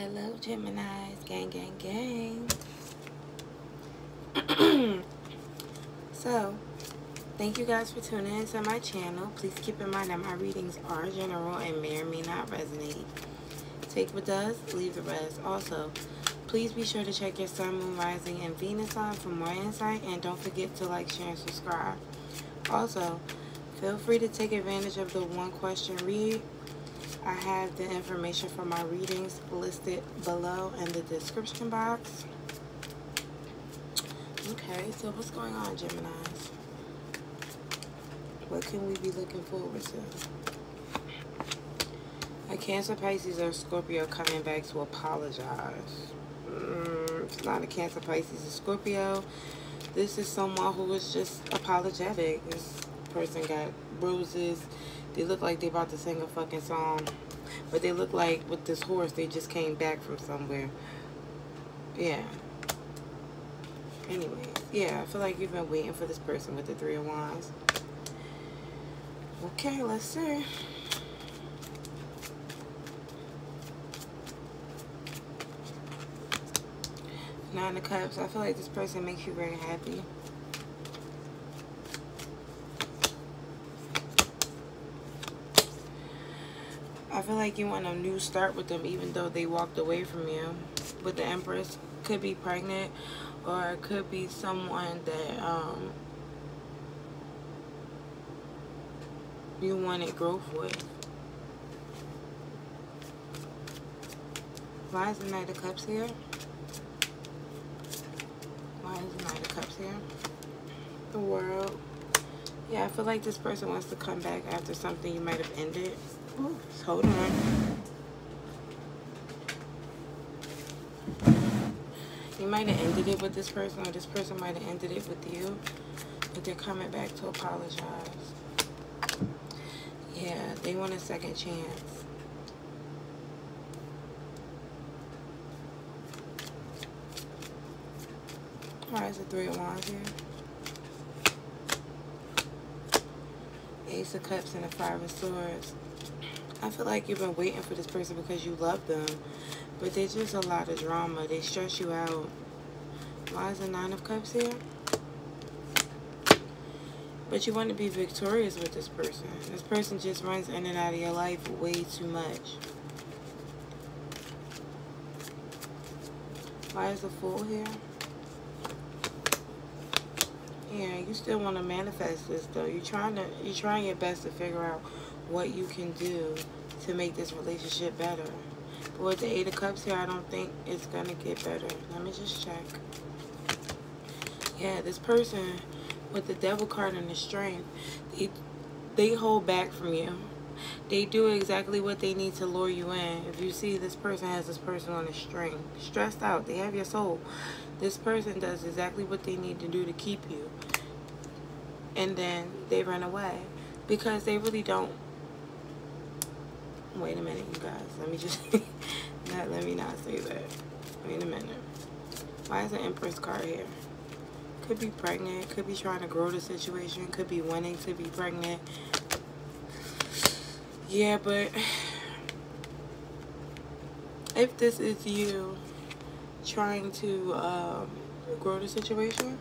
Hello, Geminis. Gang, gang, gang. so, thank you guys for tuning into my channel. Please keep in mind that my readings are general and may or may not resonate. Take what does, leave the rest. Also, please be sure to check your sun, moon, rising, and Venus sign for more insight. And don't forget to like, share, and subscribe. Also, feel free to take advantage of the one question read I have the information for my readings listed below in the description box. Okay, so what's going on, Geminis? What can we be looking forward to? A Cancer, Pisces, or Scorpio coming back to apologize. Mm, it's not a Cancer, Pisces, or Scorpio. This is someone who was just apologetic. This person got bruises they look like they about to sing a fucking song. But they look like with this horse, they just came back from somewhere. Yeah. Anyways, yeah, I feel like you've been waiting for this person with the Three of Wands. Okay, let's see. Nine of Cups. I feel like this person makes you very happy. Feel like you want a new start with them even though they walked away from you. With the Empress, could be pregnant or it could be someone that um, you wanted growth with. Why is the Knight of Cups here? Why is the Knight of Cups here? The World. Yeah, I feel like this person wants to come back after something you might have ended. Ooh, hold on. You might have ended it with this person, or this person might have ended it with you, but they're coming back to apologize. Yeah, they want a second chance. Why is the Three of Wands here? Ace of Cups and the Five of Swords. I feel like you've been waiting for this person because you love them. But there's just a lot of drama. They stress you out. Why is the Nine of Cups here? But you want to be victorious with this person. This person just runs in and out of your life way too much. Why is the Fool here? Yeah, you still want to manifest this though. You're trying to you're trying your best to figure out what you can do to make this relationship better. But with the Eight of Cups here, I don't think it's to get better. Let me just check. Yeah, this person with the Devil card and the Strength, they, they hold back from you. They do exactly what they need to lure you in. If you see this person has this person on a string, stressed out, they have your soul. This person does exactly what they need to do to keep you. And then they run away because they really don't Wait a minute, you guys. Let me just not let me not say that. Wait a minute. Why is the Empress card here? Could be pregnant, could be trying to grow the situation, could be wanting to be pregnant. Yeah, but if this is you trying to um, grow the situation,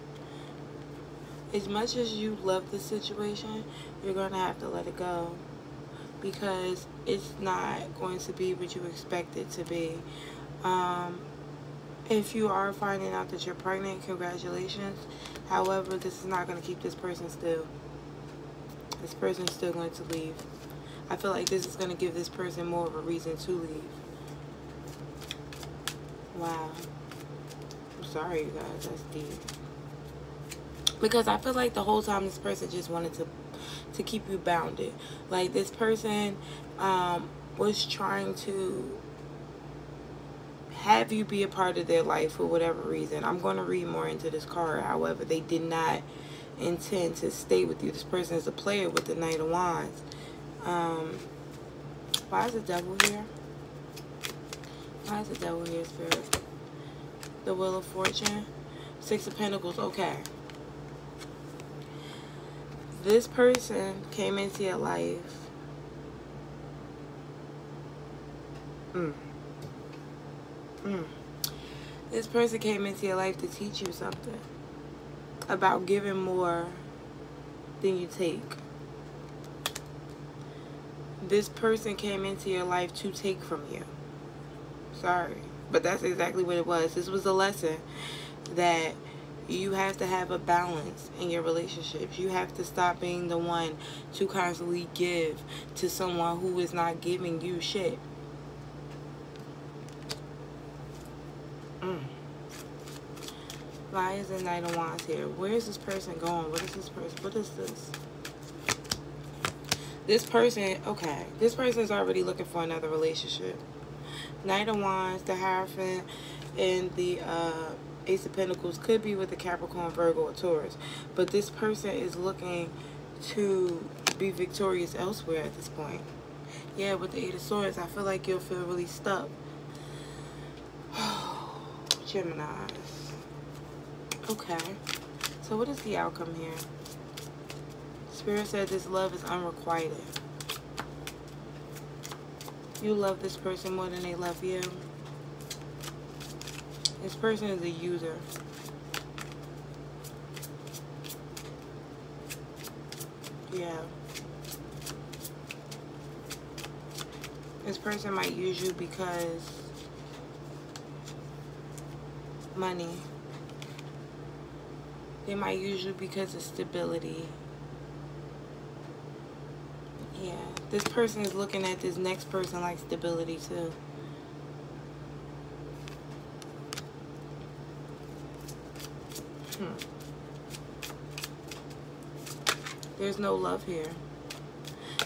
as much as you love the situation, you're going to have to let it go because it's not going to be what you expect it to be. Um, if you are finding out that you're pregnant, congratulations. However, this is not going to keep this person still. This person is still going to leave. I feel like this is going to give this person more of a reason to leave. Wow. I'm sorry, you guys. That's deep. Because I feel like the whole time this person just wanted to to keep you bounded. Like this person um, was trying to have you be a part of their life for whatever reason. I'm going to read more into this card. However, they did not intend to stay with you. This person is a player with the Knight of Wands. Um, why is the devil here? Why is the devil here, Spirit? The Wheel of Fortune. Six of Pentacles. Okay this person came into your life mm. Mm. This person came into your life to teach you something about giving more than you take. This person came into your life to take from you. Sorry. But that's exactly what it was. This was a lesson that you have to have a balance in your relationships. You have to stop being the one to constantly give to someone who is not giving you shit. Mm. Why is the Knight of Wands here? Where is this person going? What is this person? What is this? This person, okay. This person is already looking for another relationship. Knight of Wands, the Hierophant, and the uh, Ace of Pentacles could be with the Capricorn, Virgo, or Taurus. But this person is looking to be victorious elsewhere at this point. Yeah, with the Eight of Swords, I feel like you'll feel really stuck. Geminis. Okay. So what is the outcome here? Spirit said this love is unrequited. You love this person more than they love you. This person is a user. Yeah. This person might use you because money. They might use you because of stability. Yeah. This person is looking at this next person like stability too. Hmm. There's no love here.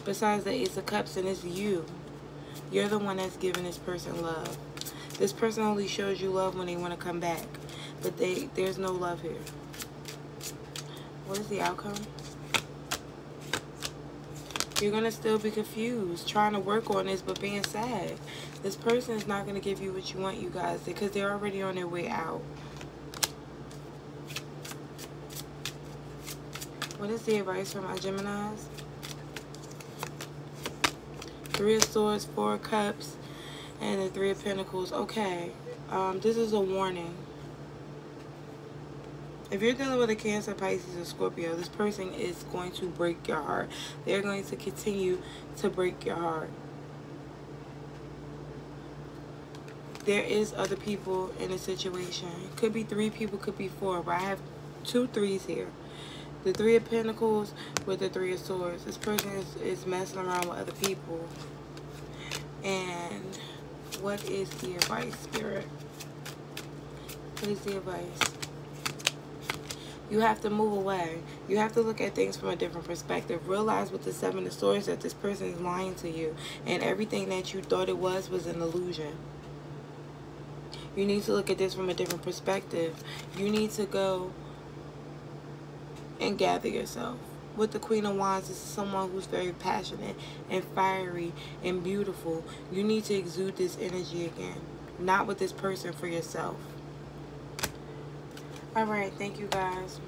Besides the Ace of Cups, and it's you. You're the one that's giving this person love. This person only shows you love when they want to come back. But they there's no love here. What is the outcome? You're going to still be confused, trying to work on this, but being sad. This person is not going to give you what you want, you guys, because they're already on their way out. What is the advice for my Geminis? Three of Swords, Four of Cups, and the Three of Pentacles. Okay, um, this is a warning. If you're dealing with a Cancer, Pisces, or Scorpio, this person is going to break your heart. They're going to continue to break your heart. There is other people in a situation. Could be three people, could be four, but I have two threes here. The Three of Pentacles with the Three of Swords. This person is, is messing around with other people. And what is the advice, Spirit? What is the advice? You have to move away. You have to look at things from a different perspective. Realize with the Seven of Swords that this person is lying to you. And everything that you thought it was was an illusion. You need to look at this from a different perspective. You need to go and gather yourself. With the Queen of Wands, this is someone who's very passionate and fiery and beautiful. You need to exude this energy again. Not with this person, for yourself. All right. Thank you, guys.